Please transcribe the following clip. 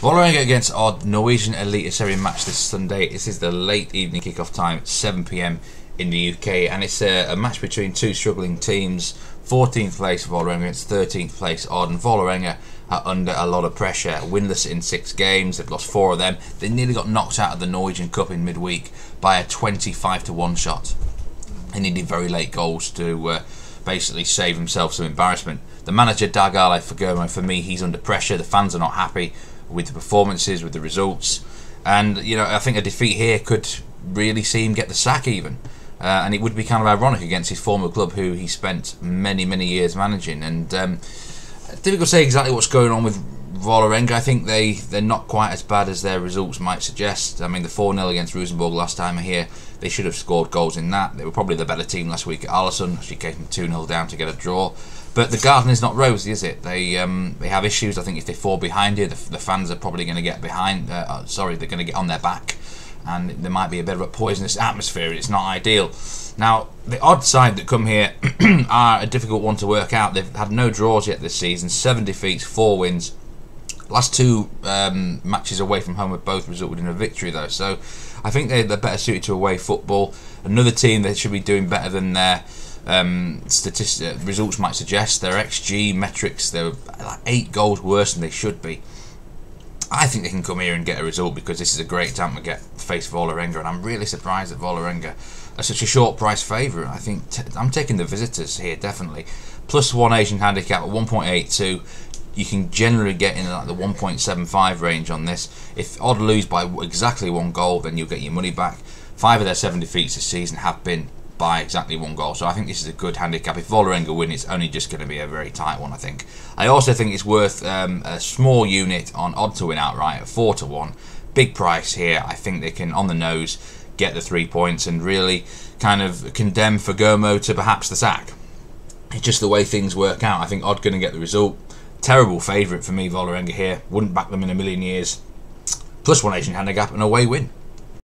Vålerenga against Odd Norwegian Elite Serie match this Sunday. This is the late evening kickoff time, 7 pm in the UK, and it's a, a match between two struggling teams. 14th place Vålerenga against 13th place and Vålerenga are under a lot of pressure. Winless in six games, they've lost four of them. They nearly got knocked out of the Norwegian Cup in midweek by a 25 to 1 shot. They needed very late goals to uh, basically save themselves some embarrassment. The manager Dag Eilev Fagermo, for me, he's under pressure. The fans are not happy with the performances, with the results, and you know I think a defeat here could really see him get the sack even. Uh, and it would be kind of ironic against his former club, who he spent many, many years managing. And um, difficult to say exactly what's going on with Vålerenga. I think they they're not quite as bad as their results might suggest. I mean, the four 0 against Rosenborg last time here, they should have scored goals in that. They were probably the better team last week at Ålesund. She came two 0 down to get a draw. But the garden is not rosy, is it? They um, they have issues. I think if they fall behind here, the, the fans are probably going to get behind. Uh, uh sorry, they're going to get on their back, and there might be a bit of a poisonous atmosphere. It's not ideal. Now, the Odd side that come here are a difficult one to work out. They've had no draws yet this season. Seven defeats, four wins. Last two um, matches away from home have both resulted in a victory, though. So I think they're, they're better suited to away football. Another team that should be doing better than their um, statistic uh, results might suggest. Their XG metrics, they're like eight goals worse than they should be. I think they can come here and get a result because this is a great time to get face Vålerenga, and I'm really surprised that Vålerenga are such a short price favourite. I think t- I'm taking the visitors here definitely. Plus one Asian handicap at 1.82. You can generally get in like the 1.75 range on this. If Odd lose by exactly one goal, then you'll get your money back. Five of their seven defeats this season have been by exactly one goal. So I think this is a good handicap. If Vålerenga win, it's only just going to be a very tight one. I think. I also think it's worth um, a small unit on Odd to win outright at four to one. Big price here. I think they can on the nose get the three points and really kind of condemn Fagermo to perhaps the sack. It's just the way things work out. I think Odd going to get the result. Terrible favourite for me, Vålerenga here. Wouldn't back them in a million years. Plus one Asian handicap and away win.